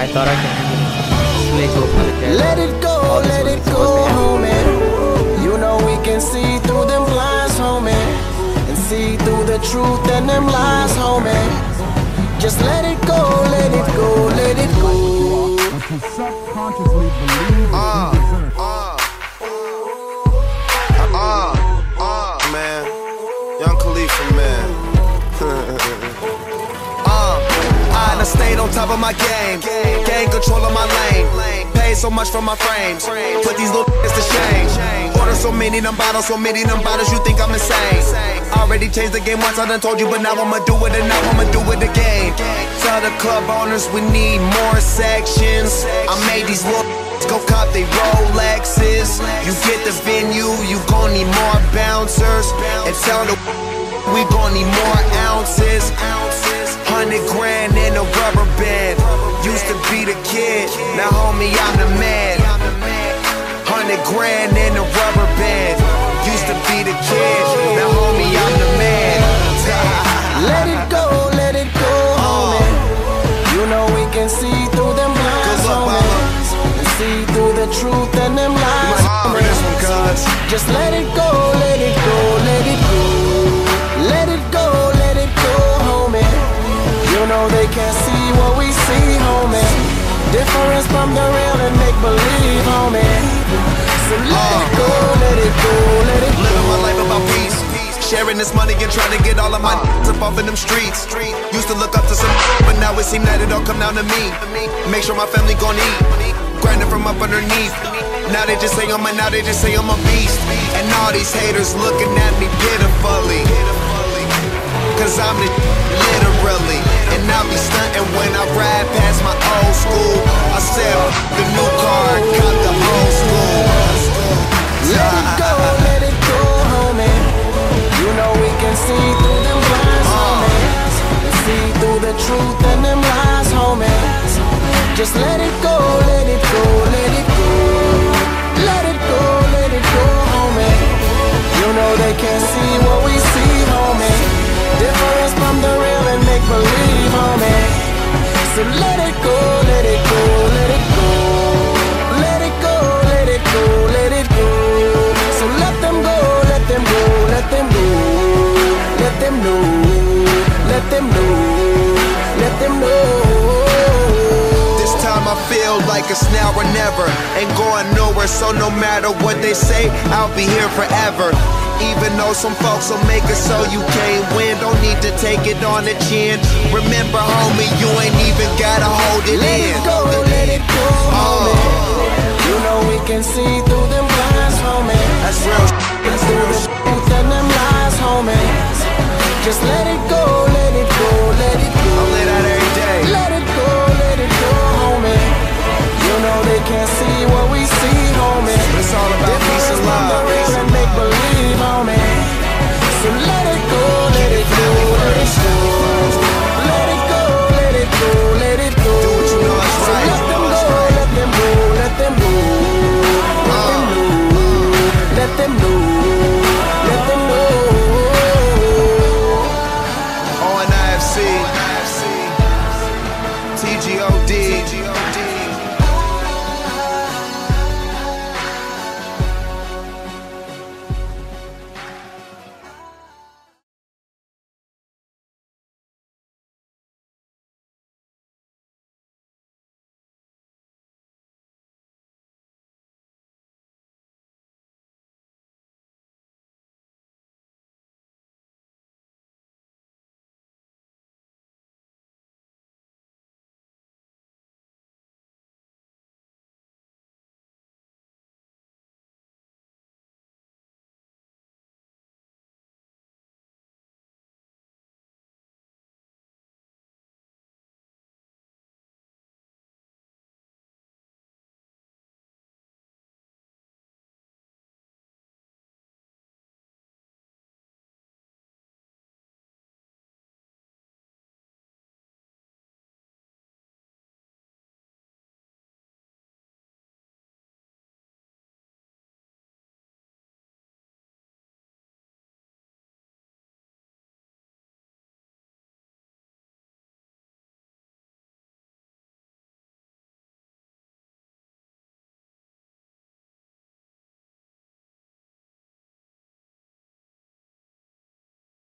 I thought I could handle it. To apologize. Let it go, All let it go, supposed to happen. homie. You know we can see through them blinds, homie. And see through the truth and them lies, homie. Just let it go, let it go, let it go. Top of my game. Gain control of my lane. Paid so much for my frames. Put these little to shame. Order so many them bottles, so many them bottles, you think I'm insane. Already changed the game once, I done told you, but now I'ma do it and now I'ma do it again. Tell the club owners we need more sections. I made these little Go cop they Rolexes. You get the venue, you gon' need more bouncers. And tell the we gon' need more ounces. Hundred grand in a rubber be the kid, now homie I'm the man. Hundred grand in a rubber band. Used to be the kid, now homie I'm the man. Let it go, let it go, uh. homie. You know we can see through them blinds, homie. And see through the truth and them lies, For this one, homie. cuz. Just let it go, let it go, let it know they can't see what we see, homie. Difference from the real and make believe, homie. So let it uh. go, let it go, let it go. Living my life about peace. Sharing this money and trying to get all of my uh. up off in them streets. Used to look up to some, but now it seem that it all come down to me. Make sure my family gon' eat. Grinding from up underneath. Now they just say I'm a, now they just say I'm a beast. And all these haters looking at me pitifully. Cause I'm the literally. And I'll be stunting when I ride past my old school. I the new car, got the old school. Let it go, let it go, homie. You know we can see through them blinds, homie. See through the truth and them lies, homie. Just let it go, let them know, let them know. This time I feel like it's now or never. Ain't going nowhere, so no matter what they say, I'll be here forever. Even though some folks will make it so you can't win, don't need to take it on the chin. Remember, homie, you ain't even gotta hold it Let in. it go, let it go, homie. Uh. You know we can see through them blinds, homie. That's real. That's through truth and them lies, homie. Just let it go,